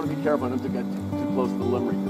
want to be careful enough to get too close to the limerick.